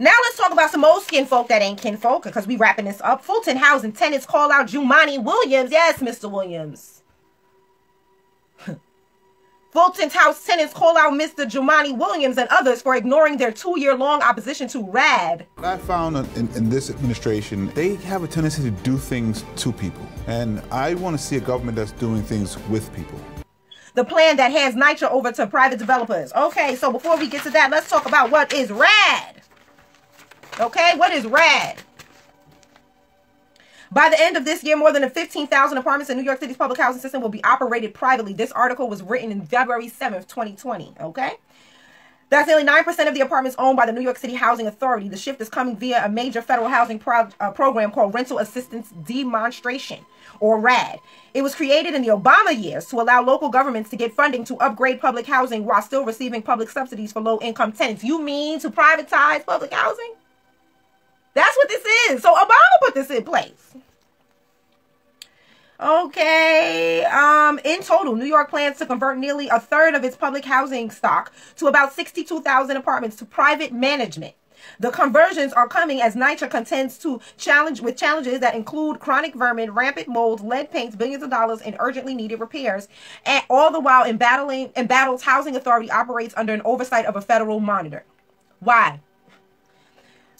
Now let's talk about some old skin folk that ain't kinfolk because we wrapping this up. Fulton Housing tenants call out Jumaane Williams. Yes, Mr. Williams. Fulton's house tenants call out Mr. Jumaane Williams and others for ignoring their two-year-long opposition to RAD. I found in, in, this administration, they have a tendency to do things to people. And I want to see a government that's doing things with people. The plan that hands NYCHA over to private developers. Okay, so before we get to that, let's talk about what is RAD. Okay, what is RAD? By the end of this year, more than 15,000 apartments in New York City's public housing system will be operated privately. This article was written in February 7th, 2020. Okay? That's nearly 9% of the apartments owned by the New York City Housing Authority. The shift is coming via a major federal housing pro- uh, program called Rental Assistance Demonstration, or RAD. It was created in the Obama years to allow local governments to get funding to upgrade public housing while still receiving public subsidies for low income tenants. You mean to privatize public housing? That's what this is. So Obama put this in place. Okay. Um, in total, New York plans to convert nearly a third of its public housing stock to about 62,000 apartments to private management. The conversions are coming as NYCHA contends to challenge with challenges that include chronic vermin, rampant mold, lead paints, billions of dollars in urgently needed repairs, and all the while embattling embattled housing authority operates under an oversight of a federal monitor. Why?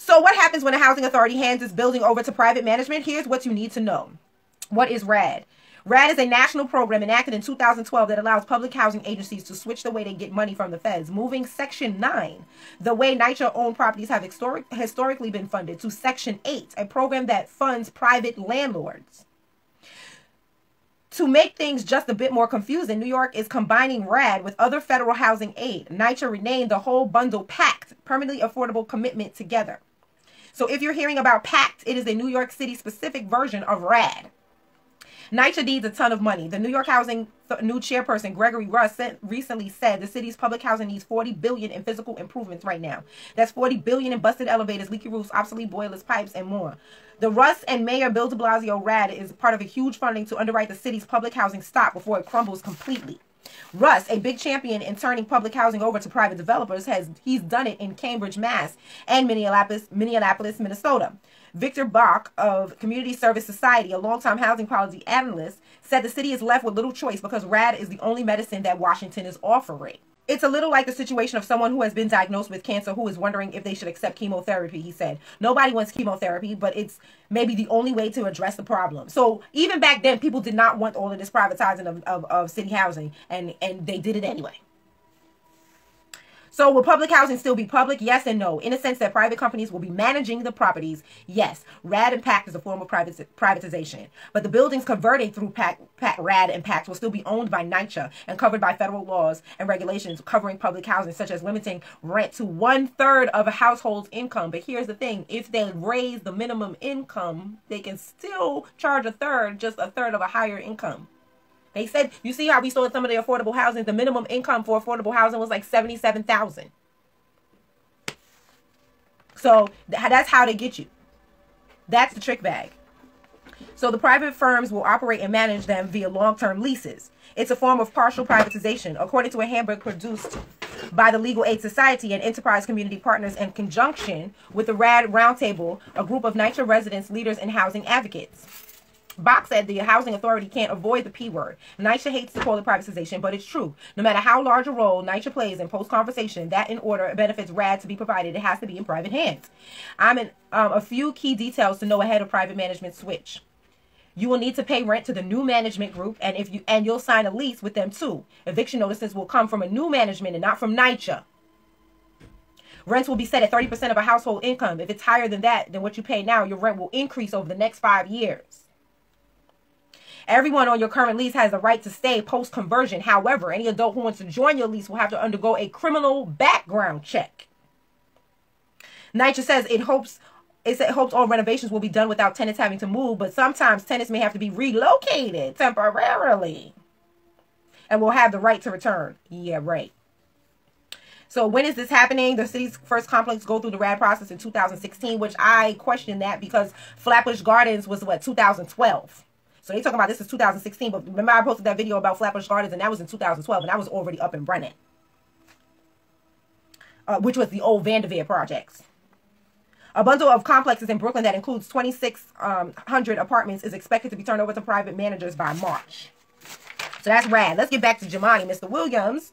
So what happens when a housing authority hands its building over to private management? Here's what you need to know. What is RAD? RAD is a national program enacted in 2012 that allows public housing agencies to switch the way they get money from the feds, moving Section 9, the way NYCHA owned properties have historic, historically been funded, to Section 8, a program that funds private landlords. To make things just a bit more confusing, New York is combining RAD with other federal housing aid. NYCHA renamed the whole bundle PACT, Permanently Affordable Commitment Together. So if you're hearing about PACT, it is a New York City specific version of RAD. NYCHA needs a ton of money. The New York Housing new chairperson Gregory Russ recently said the city's public housing needs 40 billion in physical improvements right now. That's 40 billion in busted elevators, leaky roofs, obsolete boilers, pipes, and more. The Russ and Mayor Bill de Blasio RAD is part of a huge funding to underwrite the city's public housing stock before it crumbles completely. Russ, a big champion in turning public housing over to private developers, has he's done it in Cambridge, Mass, and Minneapolis, Minneapolis, Minnesota. Victor Bach of Community Service Society, a longtime housing policy analyst, said the city is left with little choice because RAD is the only medicine that Washington is offering. It's a little like the situation of someone who has been diagnosed with cancer who is wondering if they should accept chemotherapy, he said. Nobody wants chemotherapy, but it's maybe the only way to address the problem. So even back then, people did not want all of this privatizing of, of, of city housing, and, and they did it anyway. So will public housing still be public? Yes and no. In a sense that private companies will be managing the properties. Yes. RAD and PACT is a form of privatization. But the buildings converted through PACT, RAD and PACT will still be owned by NYCHA and covered by federal laws and regulations covering public housing, such as limiting rent to one third of a household's income. But here's the thing. If they raise the minimum income, they can still charge a third, just a third of a higher income. They said, you see how we saw some of the affordable housing, the minimum income for affordable housing was like 77,000. So that's how they get you. That's the trick bag. So the private firms will operate and manage them via long-term leases. It's a form of partial privatization, according to a handbook produced by the Legal Aid Society and Enterprise Community Partners in conjunction with the RAD Roundtable, a group of NYCHA residents, leaders, and housing advocates. Bach said the housing authority can't avoid the P word. NYCHA hates to call it privatization, but it's true. No matter how large a role NYCHA plays in post-conversation, that in order benefits RAD to be provided, it has to be in private hands. I'm in um, a few key details to know ahead of private management switch. You will need to pay rent to the new management group, and if you and you'll sign a lease with them too. Eviction notices will come from a new management and not from NYCHA. Rents will be set at 30% of a household income. If it's higher than that, than what you pay now, your rent will increase over the next five years. Everyone on your current lease has the right to stay post conversion. However, any adult who wants to join your lease will have to undergo a criminal background check. NYCHA says it hopes it hopes all renovations will be done without tenants having to move, but sometimes tenants may have to be relocated temporarily and will have the right to return. Yeah, right. So when is this happening? The city's first complex go through the RAD process in 2016, which I question that because Flatbush Gardens was what 2012. So they talking about this is 2016, but remember I posted that video about Flatbush Gardens, and that was in 2012, and that was already up and running, uh, which was the old Vanderveer projects. A bundle of complexes in Brooklyn that includes 2,600 um, apartments is expected to be turned over to private managers by March. So that's rad. Let's get back to Jumaane. Mr. Williams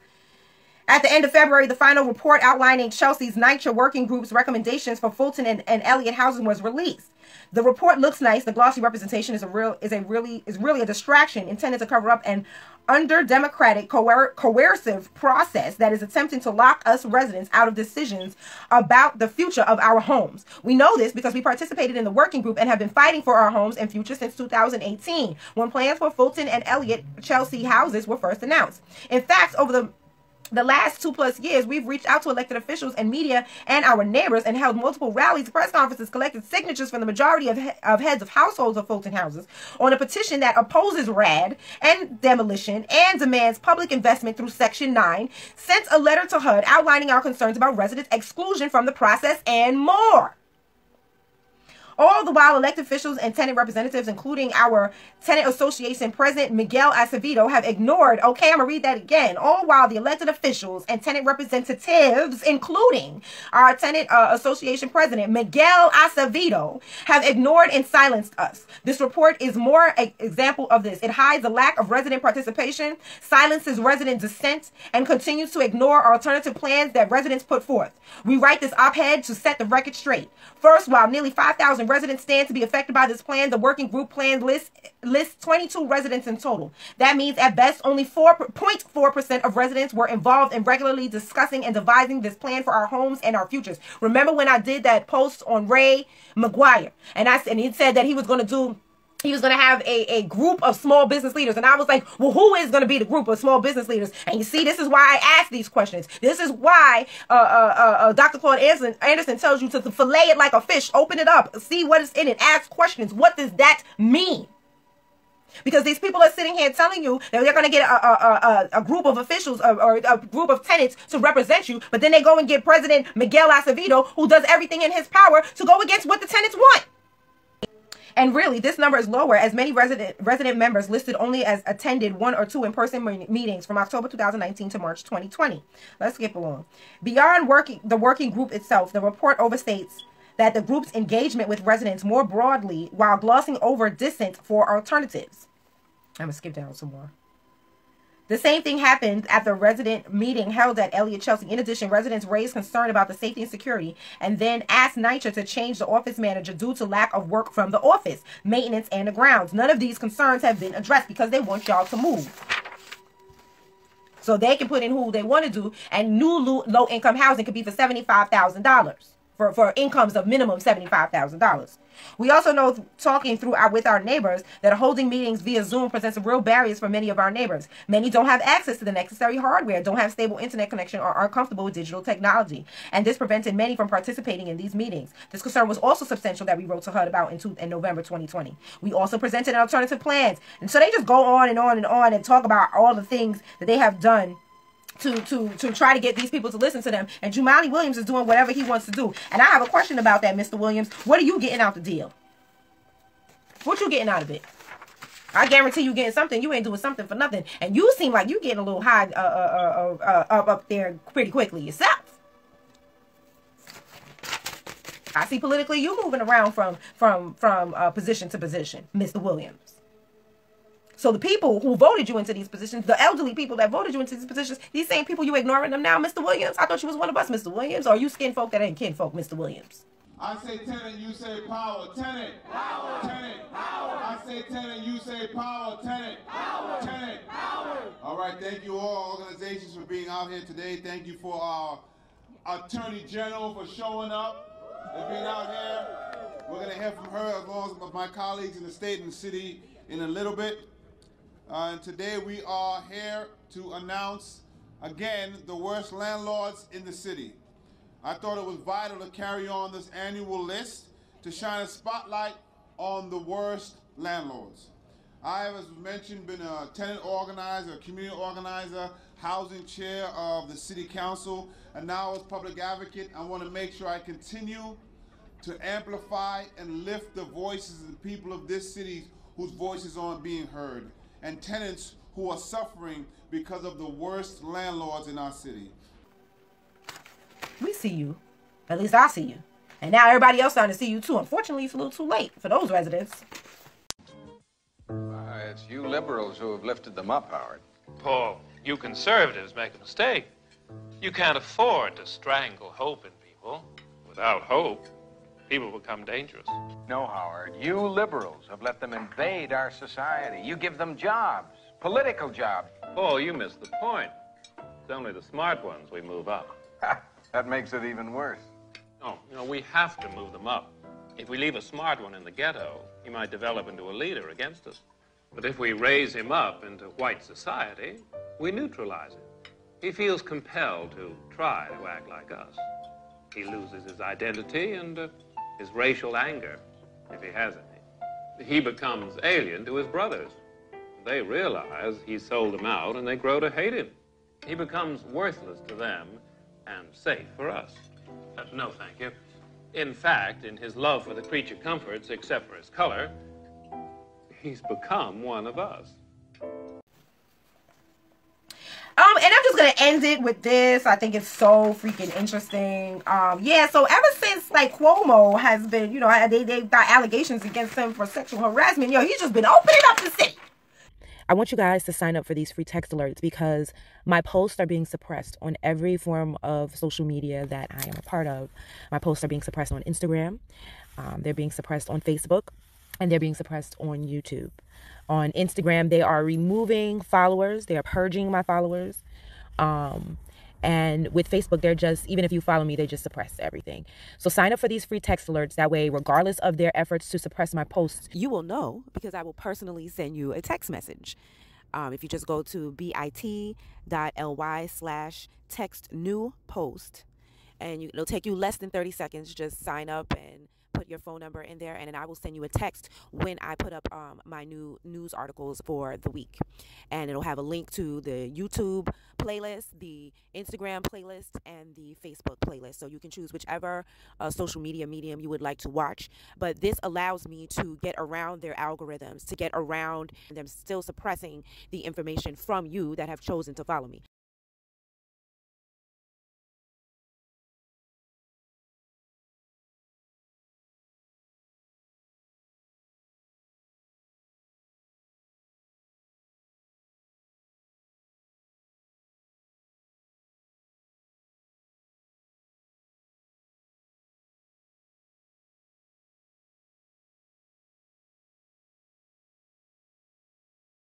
at the end of February, the final report outlining Chelsea's NYCHA working group's recommendations for Fulton and, and Elliott housing was released. The report looks nice. The glossy representation is a real is a really is really a distraction intended to cover up an under democratic coer- coercive process that is attempting to lock us residents out of decisions about the future of our homes. We know this because we participated in the working group and have been fighting for our homes and future since 2018 when plans for Fulton and Elliott Chelsea houses were first announced. In fact, over the the last two plus years, we've reached out to elected officials and media and our neighbors and held multiple rallies, press conferences, collected signatures from the majority of, he- of heads of households of Fulton houses on a petition that opposes RAD and demolition and demands public investment through Section 9, sent a letter to HUD outlining our concerns about resident exclusion from the process and more. All the while, elected officials and tenant representatives, including our tenant association president, Miguel Acevedo, have ignored, okay, I'm going to read that again. All while the elected officials and tenant representatives, including our tenant uh, association president, Miguel Acevedo, have ignored and silenced us. This report is more an example of this. It hides a lack of resident participation, silences resident dissent, and continues to ignore alternative plans that residents put forth. We write this op-ed to set the record straight. First, while nearly 5,000 residents stand to be affected by this plan. The working group plan lists lists 22 residents in total. That means at best only 4.4% of residents were involved in regularly discussing and devising this plan for our homes and our futures. Remember when I did that post on Ray McGuire and I and he said that he was going to do he was going to have a, a group of small business leaders. And I was like, well, who is going to be the group of small business leaders? And you see, this is why I ask these questions. This is why uh, uh, uh, uh Dr. Claude Anderson, Anderson tells you to, to fillet it like a fish, open it up, see what is in it, ask questions. What does that mean? Because these people are sitting here telling you that they're going to get a, a, a, a, group of officials or, or, a group of tenants to represent you, but then they go and get President Miguel Acevedo, who does everything in his power to go against what the tenants want. And really, this number is lower as many resident resident members listed only as attended one or two in-person meetings from October 2019 to March 2020. Let's skip along. Beyond working the working group itself, the report overstates that the group's engagement with residents more broadly while glossing over dissent for alternatives. I'm going to skip down some more. The same thing happened at the resident meeting held at Elliott Chelsea. In addition, residents raised concern about the safety and security and then asked NYCHA to change the office manager due to lack of work from the office, maintenance, and the grounds. None of these concerns have been addressed because they want y'all to move. So they can put in who they want to do, and new low income housing could be for $75,000 for, for incomes of minimum $75,000. We also know talking through our, with our neighbors that holding meetings via Zoom presents real barriers for many of our neighbors. Many don't have access to the necessary hardware, don't have stable internet connection, or aren't comfortable with digital technology. And this prevented many from participating in these meetings. This concern was also substantial that we wrote to HUD about in, two, in November 2020. We also presented alternative plans. And so they just go on and on and on and talk about all the things that they have done to to to try to get these people to listen to them. And Jumaane Williams is doing whatever he wants to do. And I have a question about that, Mr. Williams. What are you getting out the deal? What you getting out of it? I guarantee you getting something. You ain't doing something for nothing. And you seem like you getting a little high uh, uh, uh, uh, up up there pretty quickly yourself. I see politically you moving around from from from uh, position to position, Mr. Williams. So the people who voted you into these positions, the elderly people that voted you into these positions, these same people you ignoring them now, Mr. Williams. I thought you was one of us, Mr. Williams. Or are you skin folk that ain't kin folk, Mr. Williams? I say tenant, you say power. Tenant. Power. Tenant. Power. I say tenant, you say power. Tenant. Power. Tenant. Power. All right, thank you all organizations for being out here today. Thank you for our Attorney General for showing up and being out here. We're going to hear from her as well as my colleagues in the state and the city in a little bit. Uh, and today we are here to announce again the worst landlords in the city. I thought it was vital to carry on this annual list to shine a spotlight on the worst landlords. I have, as mentioned, been a tenant organizer, community organizer, housing chair of the city council, and now as public advocate, I want to make sure I continue to amplify and lift the voices of the people of this city whose voices aren't being heard and tenants who are suffering because of the worst landlords in our city. We see you. At least I see you. And now everybody else starting to see you too. Unfortunately, it's a little too late for those residents. Uh, it's you liberals who have lifted them up, Howard. Paul, you conservatives make a mistake. You can't afford to strangle hope in people. Without hope, people become dangerous. No, Howard. You liberals have let them invade our society. You give them jobs, political jobs. Oh, you missed the point. It's only the smart ones we move up. that makes it even worse. No, you know, we have to move them up. If we leave a smart one in the ghetto, he might develop into a leader against us. But if we raise him up into white society, we neutralize him. He feels compelled to try to act like us. He loses his identity and uh, his racial anger, if he has any. He becomes alien to his brothers. They realize he sold them out and they grow to hate him. He becomes worthless to them and safe for us. Uh, no, thank you. In fact, in his love for the creature comforts, except for his color, he's become one of us. Um, and I'm just gonna end it with this. I think it's so freaking interesting. Um, yeah. So ever since like Cuomo has been, you know, they they got allegations against him for sexual harassment. Yo, he's just been opening up the city. I want you guys to sign up for these free text alerts because my posts are being suppressed on every form of social media that I am a part of. My posts are being suppressed on Instagram, um, they're being suppressed on Facebook, and they're being suppressed on YouTube. On Instagram, they are removing followers, they are purging my followers. Um, and with Facebook, they're just, even if you follow me, they just suppress everything. So sign up for these free text alerts. That way, regardless of their efforts to suppress my posts, you will know because I will personally send you a text message. Um, if you just go to bit.ly slash text new post, and you, it'll take you less than 30 seconds. Just sign up and your phone number in there, and then I will send you a text when I put up um, my new news articles for the week. And it'll have a link to the YouTube playlist, the Instagram playlist, and the Facebook playlist. So you can choose whichever uh, social media medium you would like to watch. But this allows me to get around their algorithms, to get around them still suppressing the information from you that have chosen to follow me.